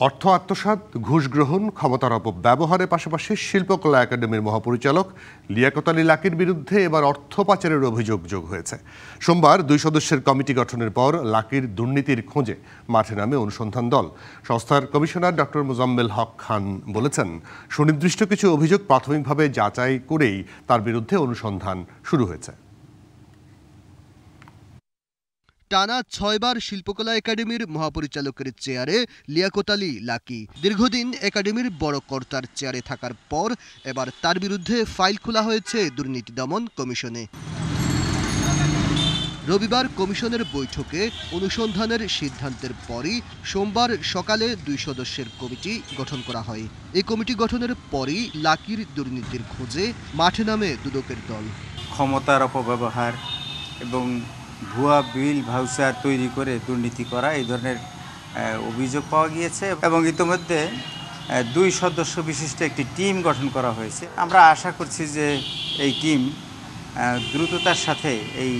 অর্থ আত্মসাৎ, ঘুষ গ্রহণ, ক্ষমতার অপব্যবহারের পাশাপাশি শিল্পকলা একাডেমির মহাপরিচালক লিয়াকত আলী লাকির বিরুদ্ধে এবার অর্থ পাচারের অভিযোগ যোগ হয়েছে। সোমবার দুই সদস্যের কমিটি গঠনের পর লাকির দুর্নীতির খোঁজে মাঠে নামে অনুসন্ধান দল। সংস্থার কমিশনার ডক্টর মোজাম্মেল হক খান বলেছেন, সুনির্দিষ্ট কিছু অভিযোগ প্রাথমিকভাবে যাচাই করেই তার বিরুদ্ধে অনুসন্ধান শুরু হয়েছে। টানা ছয়বার শিল্পকলা একাডেমির মহাপরিচালকের চেয়ারে লিয়াকত আলী লাকি। দীর্ঘদিন একাডেমির বড় কর্তার চেয়ারে থাকার পর এবার তার বিরুদ্ধে ফাইল খোলা হয়েছে দুর্নীতি দমন কমিশনে। রবিবার কমিশনের বৈঠকে অনুসন্ধানের সিদ্ধান্তের পরই সোমবার সকালে দুই সদস্যের কমিটি গঠন করা হয়। এই কমিটি গঠনের পরই লাকির দুর্নীতির খোঁজে মাঠে নামে দুদকের দল। ক্ষমতার অপব্যবহার এবং ভুয়া বিল, ভাউচার তৈরি করে দুর্নীতি করা, এই ধরনের অভিযোগ পাওয়া গিয়েছে এবং ইতিমধ্যে দুই সদস্য বিশিষ্ট একটি টিম গঠন করা হয়েছে। আমরা আশা করছি যে এই টিম দ্রুততার সাথে এই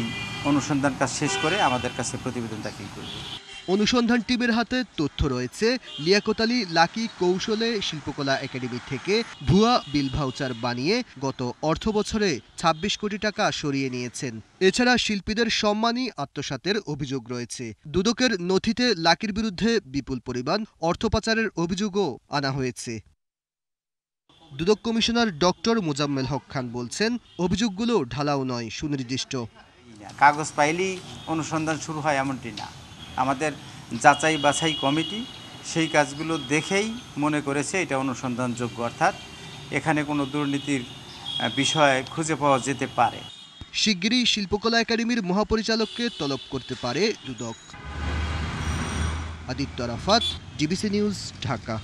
অনুসন্ধান কাজ শেষ করে আমাদের কাছে প্রতিবেদন দাখিল করবে। অনুসন্ধান টিমের হাতে তথ্য রয়েছে, লিয়াকত আলী লাকি কৌশলে শিল্পকলা একাডেমি থেকে ভুয়া বিল ভাউচার বানিয়ে গত অর্থ বছরে ২৬ কোটি টাকা সরিয়ে নিয়েছেন। এছাড়া শিল্পীদের সম্মানী আত্মসাতের অভিযোগ রয়েছে। দুদকের নথিতে লাকির বিরুদ্ধে বিপুল পরিমাণ অর্থ পাচারের অভিযোগও আনা হয়েছে। দুদক কমিশনার ডক্টর মোজাম্মেল হক খান বলছেন, অভিযোগগুলো ঢালাও নয়, সুনির্দিষ্ট। কাগজ পাইলেই অনুসন্ধান শুরু হয় এমনটি না। আমাদের যাচাই বাছাই কমিটি সেই কাজগুলো দেখেই মনে করেছে এটা অনুসন্ধানযোগ্য, অর্থাৎ এখানে কোনো দুর্নীতির বিষয় খুঁজে পাওয়া যেতে পারে। শিগগিরই শিল্পকলা একাডেমির মহাপরিচালককে তলব করতে পারে দুদক। Aditya Rafat DBC news, Dhaka.